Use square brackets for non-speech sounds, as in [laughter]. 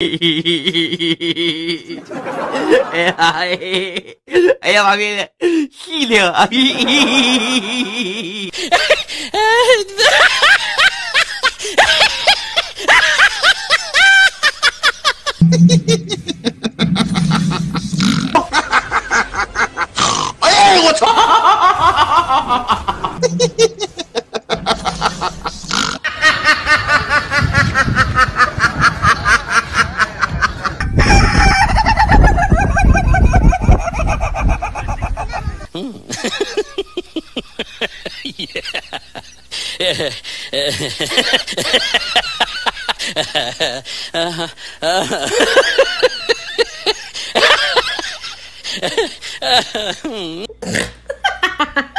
哎呀，哎呀，妈咪，细了。哎呦我操！yeah. [laughs] [laughs] [laughs]